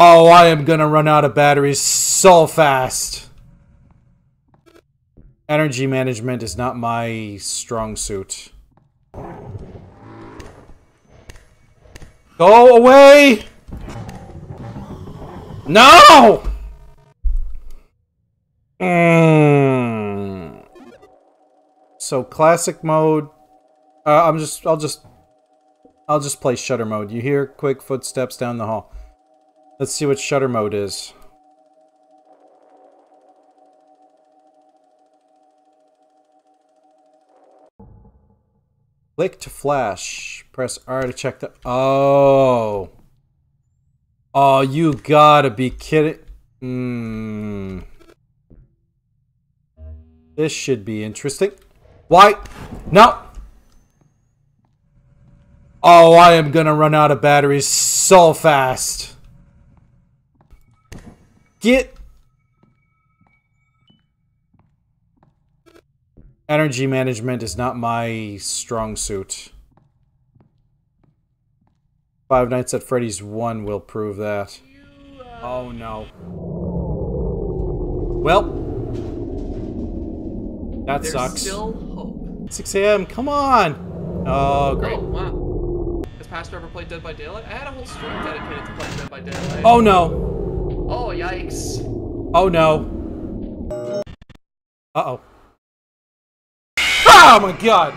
Oh, I am gonna run out of batteries so fast. Energy management is not my strong suit. Go away! No! Mm. So classic mode. Uh, I'm just. I'll just. I'll just play shutter mode. You hear quick footsteps down the hall. Let's see what shutter mode is. Click to flash. Press R to check the... Oh. Oh, you gotta be kidding. Hmm. This should be interesting. Why? No. Oh, I am gonna run out of batteries so fast. Get... Energy management is not my strong suit. Five Nights at Freddy's 1 will prove that. Oh no. Well. That There's sucks. still hope. 6 a.m. Come on. Oh, great. Oh, wow. Has Pastra ever played Dead by Daylight? I had a whole stream dedicated to playing Dead by Daylight. Oh no. Oh, yikes. Oh no. Uh oh. Oh my god.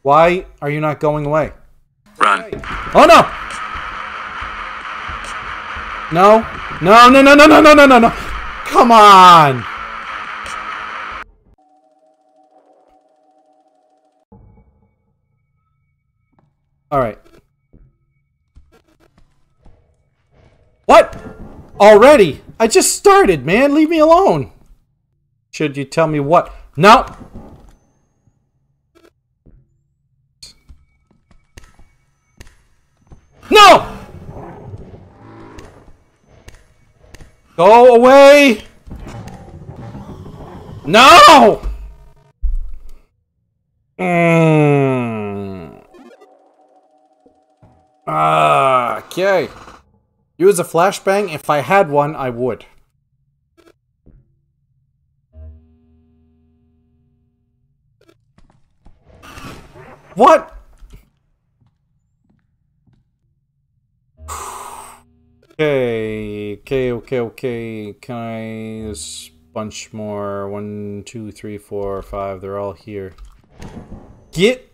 Why are you not going away? Run. Oh no! No. No, no, no, no, no, no, no, no, no. Come on. All right. Already? I just started, man. Leave me alone. Should you tell me what? No. No! Go away! No! Mm. Ah, okay. Use a flashbang? If I had one, I would. What? Okay, okay, okay, okay. Can I... There's a bunch more. One, two, three, four, five. They're all here. Get...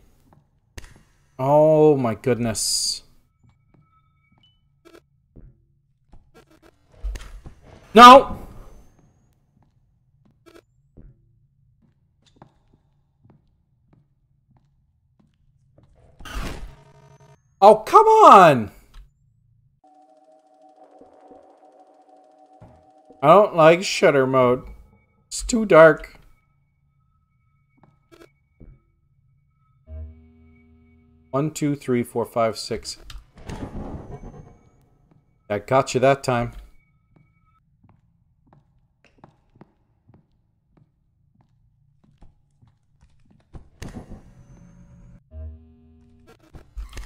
Oh my goodness. No! Oh, come on! I don't like shutter mode. It's too dark. One, two, three, four, five, six. I got you that time.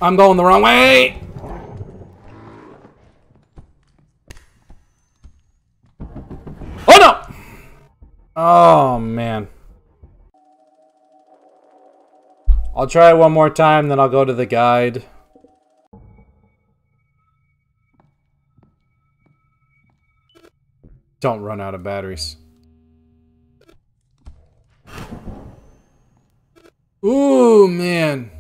I'm going the wrong way! Oh no! Oh man. I'll try it one more time, then I'll go to the guide. Don't run out of batteries. Ooh, man.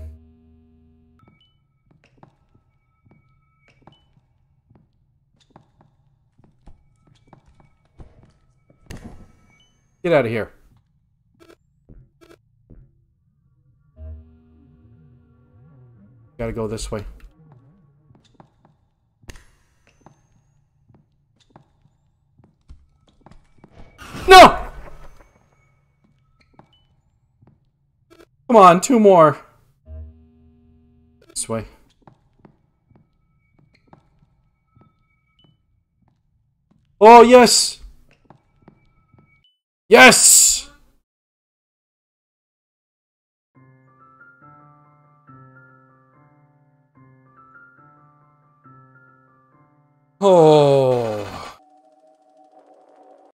Get out of here. Gotta go this way. No! Come on, two more. This way. Oh, yes! Yes! Oh.